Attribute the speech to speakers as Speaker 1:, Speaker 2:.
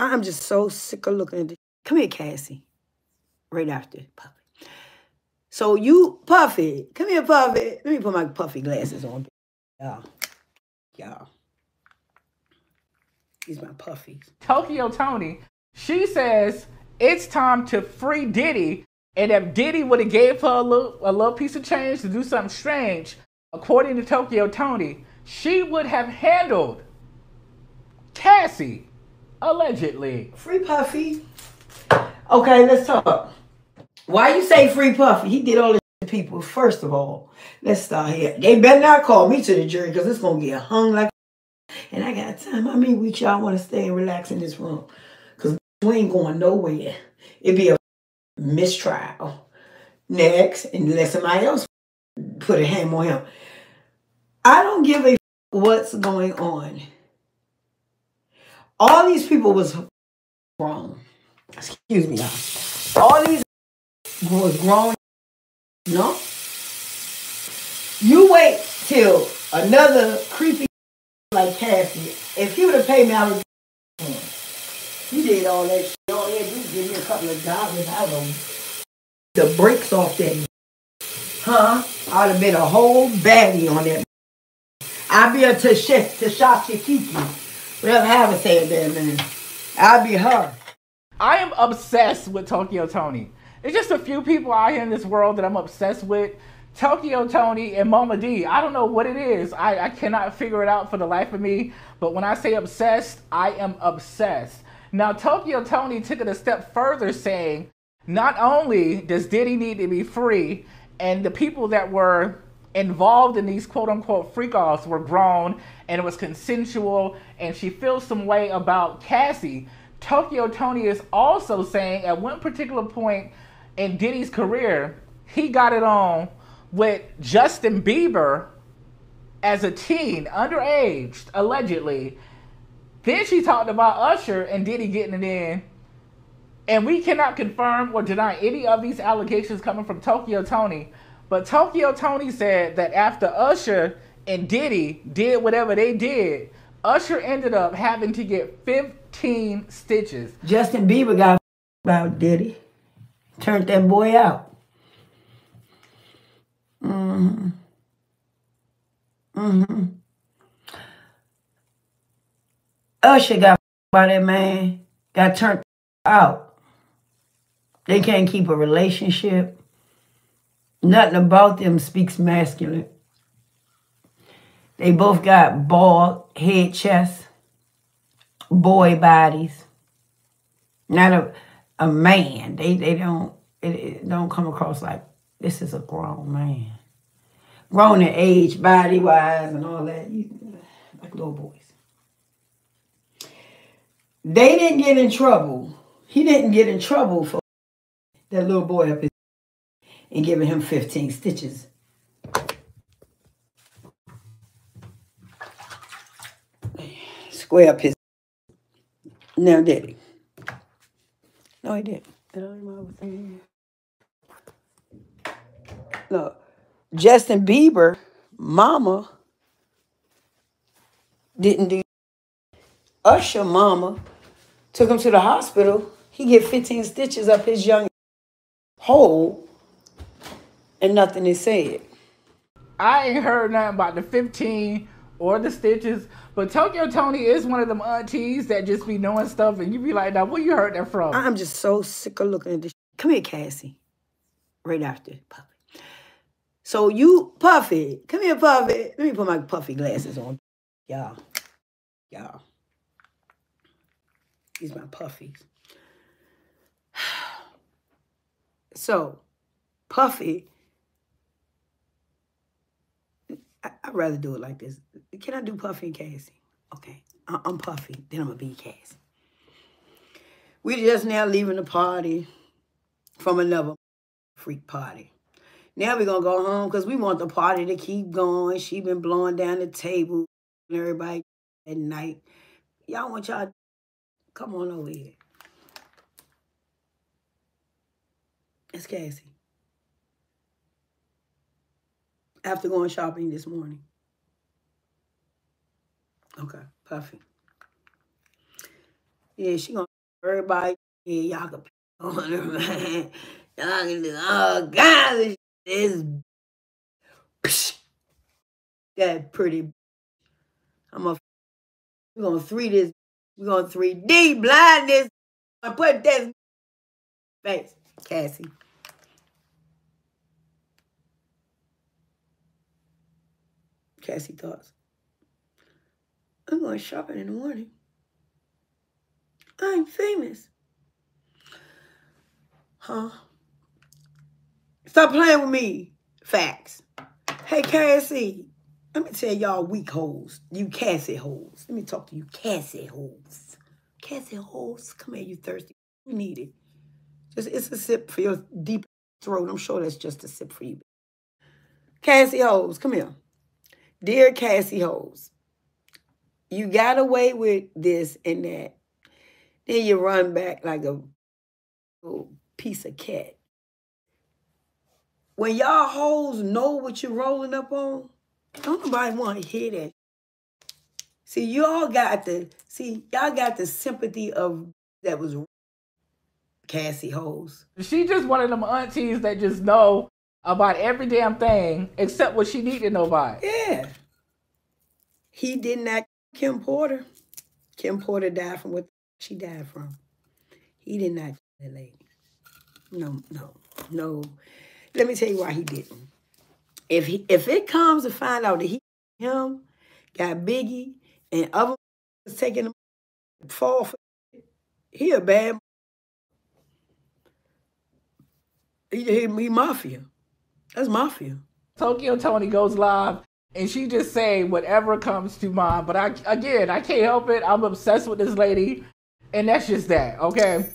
Speaker 1: I'm just so sick of looking at this. Come here, Cassie. Right after Puffy. So you, Puffy, come here, Puffy. Let me put my puffy glasses on. Y'all. Y'all. These my puffies.
Speaker 2: Tokyo Toni, she says it's time to free Diddy. And if Diddy would have gave her a little, a little piece of change to do something strange, according to Tokyo Toni, she would have handled Cassie, allegedly.
Speaker 1: Free Puffy. Okay, let's talk. Why you say free Puffy? He did all this people. First of all, let's start here. They better not call me to the jury because it's gonna get hung like. And I got time. I mean, we y'all want to stay and relax in this room because we ain't going nowhere. It'd be a mistrial. Next, and let somebody else put a hand on him. I don't give a what's going on. All these people was grown. Excuse me, y'all. All these was grown. No. You wait till another creepy like Cassie. If he would have paid me, I would. He did all that shit. All he had to do was give me a couple of dollars. I would the brakes off that. Huh? I'd have been a whole baddie on that. I'd be a Tashashi Kiki. Whatever have to say there, man. I'll be her.
Speaker 2: I am obsessed with Tokyo Toni. There's just a few people out here in this world that I'm obsessed with. Tokyo Toni and Mama D. I don't know what it is. I, I cannot figure it out for the life of me. But when I say obsessed, I am obsessed. Now, Tokyo Toni took it a step further, saying not only does Diddy need to be free, and the people that were involved in these quote unquote freak offs were grown and it was consensual, and she feels some way about Cassie. Tokyo Toni is also saying at one particular point in Diddy's career, he got it on with Justin Bieber as a teen, underage, allegedly. Then she talked about Usher and Diddy getting it in. And we cannot confirm or deny any of these allegations coming from Tokyo Toni. But Tokyo Toni said that after Usher and Diddy did whatever they did, Usher ended up having to get 15 stitches.
Speaker 1: Justin Bieber got about Diddy. Turned that boy out. Mm-hmm. Mm-hmm. Usher got by that man, got turned out. They can't keep a relationship. Nothing about them speaks masculine. They both got bald head, chest, boy bodies. Not a a man. They they don't it, it don't come across like this is a grown man. Grown in age, body wise, and all that. You, like little boys. They didn't get in trouble. He didn't get in trouble for that little boy up his and giving him 15 stitches. Square up his. No, did he? No, he didn't. No. Justin Bieber, mama, didn't do. Usher, mama, took him to the hospital. He get 15 stitches up his young hole, and nothing is said.
Speaker 2: I ain't heard nothing about the 15 or the stitches, but Tokyo Toni is one of them aunties that just be knowing stuff, and you be like, now, where you heard that from?
Speaker 1: I'm just so sick of looking at this. Come here, Cassie. Right after Puffy. So you, Puffy, come here, Puffy. Let me put my puffy glasses on. Y'all. Y'all. These my puffies. So, Puffy, I, would rather do it like this. Can I do Puffy and Cassie? Okay, I, I'm Puffy, then I'm going to be Cassie. We just now leaving the party from another freak party. Now we're going to go home because we want the party to keep going. She been blowing down the table and everybody at night. Y'all want y'all, come on over here. It's Cassie. After going shopping this morning. Okay, perfect. Yeah, she gonna Everybody, yeah, y'all can on her, man. Y'all can do all kinds of shit. This that pretty. I'm a. We're gonna three this. We're gonna three D blind this. I put that face, Cassie. Cassie thoughts. I'm going shopping in the morning. I'm famous. Huh? Stop playing with me. Facts. Hey, Cassie. Let me tell y'all weak holes. You Cassie holes. Let me talk to you Cassie holes. Cassie holes. Come here, you thirsty. You need it. Just it's a sip for your deep throat. I'm sure that's just a sip for you. Cassie holes, come here. Dear Cassie holes, you got away with this and that. Then you run back like a little piece of cat. When y'all hoes know what you're rolling up on, don't nobody want to hear that. See, you all got the see, y'all got the sympathy of that was Cassie hoes.
Speaker 2: She just one of them aunties that just know about every damn thing except what she needed to know about.
Speaker 1: Yeah. He did not Kim Porter. Kim Porter died from what she died from. He did not that lady. No, no, no. Let me tell you why he didn't. If he if it comes to find out that he him got Biggie and other taking him fall for he a bad he, he, he mafia. That's mafia.
Speaker 2: Tokyo Toni goes live and she just say whatever comes to mind. But I again, I can't help it. I'm obsessed with this lady, and that's just that. Okay.